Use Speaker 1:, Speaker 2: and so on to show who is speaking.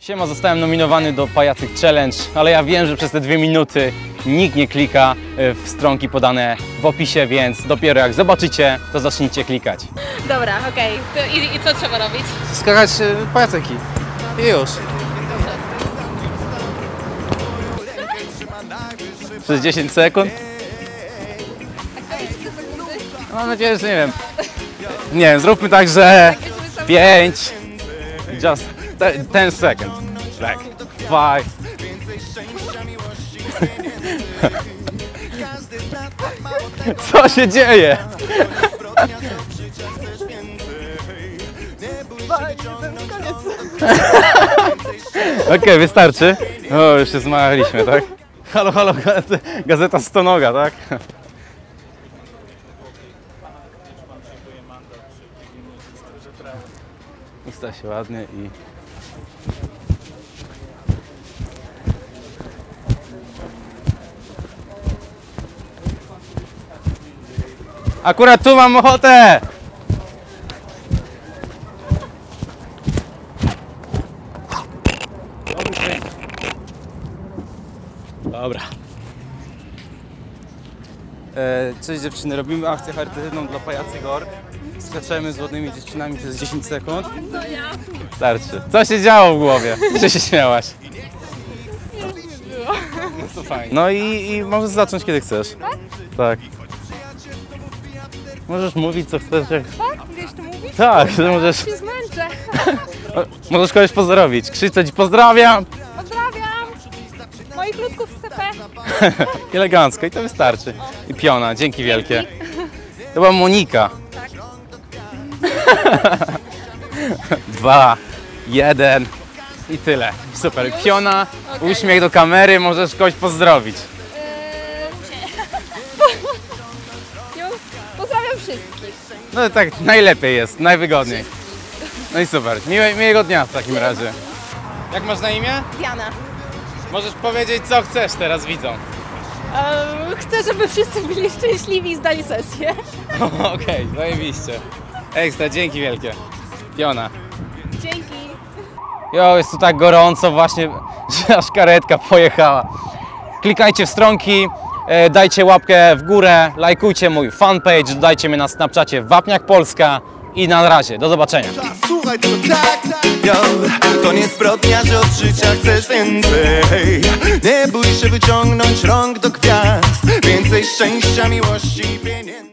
Speaker 1: Siema, zostałem nominowany do Pajacyk Challenge, ale ja wiem, że przez te dwie minuty nikt nie klika y, w stronki podane w opisie, więc dopiero jak zobaczycie, to zacznijcie klikać.
Speaker 2: Dobra, okej. To I, I co trzeba robić?
Speaker 3: skakać e, pajacyki. I już.
Speaker 1: Przez 10 sekund. Mam nadzieję, że nie wiem. Nie wiem, zróbmy tak, że 5, just 10 sekund. Tak, 5. Co się dzieje? Okej, wystarczy. O, już się zmachaliśmy, tak? Halo, halo, gazeta Stonoga, tak? Usta się ładnie i... Akurat tu mam ochotę! Dobra. E, cześć dziewczyny, robimy akcję charytatywną dla Pajacy Gor. Skaczemy z ładnymi dziewczynami przez 10 sekund. Starczy. Co się działo w głowie? Że się śmiałaś? No to fajnie. No i, i możesz zacząć kiedy chcesz. Tak? Możesz mówić co chcesz. Jak...
Speaker 2: Tak? Wiesz to mówić?
Speaker 1: Tak, że możesz,
Speaker 2: się zmęczę.
Speaker 1: możesz kogoś pozdrowić. Krzyczeć! Pozdrawiam!
Speaker 2: Z CP.
Speaker 1: Elegancko i to wystarczy. I piona, dzięki wielkie. To była Monika. Dwa, jeden i tyle. Super. Piona, uśmiech do kamery, możesz kogoś pozdrowić.
Speaker 2: Już? Pozdrawiam wszystkich.
Speaker 1: No tak najlepiej jest, najwygodniej. No i super. Miłe, miłego dnia w takim razie. Jak masz na imię?
Speaker 2: Diana.
Speaker 1: Możesz powiedzieć co chcesz teraz widzą.
Speaker 2: chcę, żeby wszyscy byli szczęśliwi i zdali sesję.
Speaker 1: Okej, zajebiście. Ekstra, dzięki wielkie. Piona.
Speaker 2: Dzięki.
Speaker 1: Jo, jest tu tak gorąco właśnie, że aż karetka pojechała. Klikajcie w stronki, e, dajcie łapkę w górę, lajkujcie mój fanpage, dodajcie mnie na Snapchacie Wapniak Polska i na razie, do zobaczenia.
Speaker 4: Tak, yo, to nie zbrodnia, że od życia chcesz więcej. Nie bój się wyciągnąć rąk do gwiazd. Więcej szczęścia, miłości i pieniędzy